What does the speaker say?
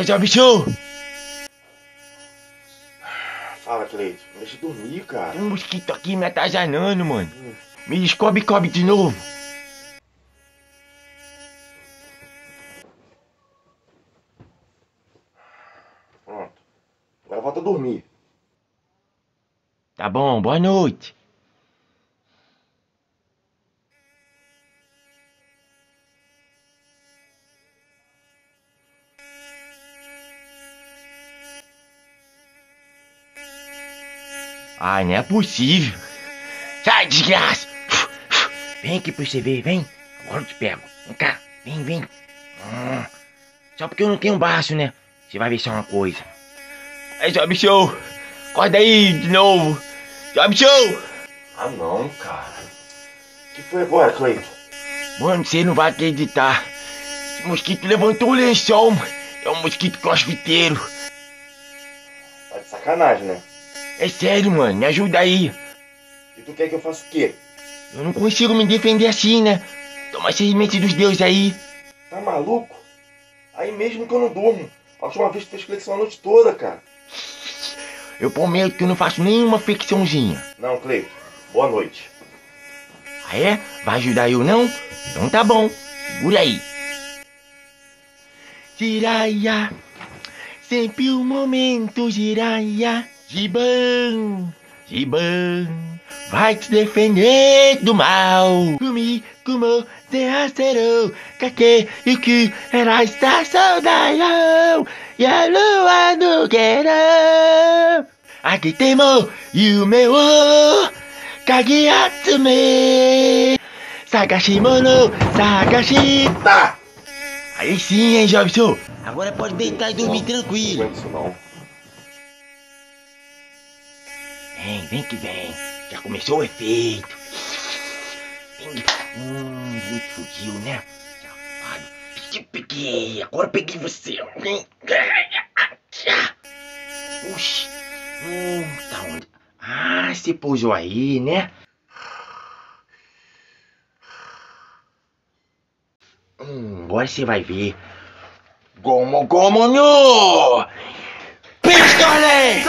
Oi, Job Show! Fala, Cleide. Deixa eu dormir, cara. Tem um mosquito aqui me atazanando, mano. Me descobre cobre de novo. Pronto. Agora volta a dormir. Tá bom, boa noite. Ai, não é possível. Sai, desgraça! Vem aqui pra você ver, vem. Agora eu te pego. Vem cá, vem, vem. Hum. Só porque eu não tenho braço, né? Você vai ver só uma coisa. Aí, Job Show! Acorda aí de novo! Job Show! Ah, não, cara. O que foi agora, Cleide? Mano, você não vai acreditar. Esse mosquito levantou o lençol, mano. É um mosquito crossfiteiro. Tá de sacanagem, né? É sério, mano. Me ajuda aí. E tu quer que eu faça o quê? Eu não consigo me defender assim, né? Toma seis mentes dos deuses aí. Tá maluco? Aí mesmo que eu não durmo. A última vez tu fez flexão a noite toda, cara. Eu prometo que eu não faço nenhuma flexãozinha. Não, Cleide. Boa noite. Ah, é? Vai ajudar eu, não? Então tá bom. Segura aí. Jiraya. Sempre um momento, Jiraya. Giban. Giban. Vai te defender do mal. Kumi, kumo, derracerou. Kake, yuki, era a estação. E a lua no verão. Aqui temo, yume wo. Kagiatsume. Sagashimono, Sagashi. Tá! Aí sim, hein, Jobson. Agora pode deitar e dormir Não tranquilo. isso não. Vem, vem que vem. Já começou o efeito. Vem. Hum, muito fugiu, né? Safado. Peguei. Agora peguei você. Vem. Puxa. Hum, tá onde? Ah, você pousou aí, né? Hum, agora você vai ver. Gomo, gomo, no! Pistole!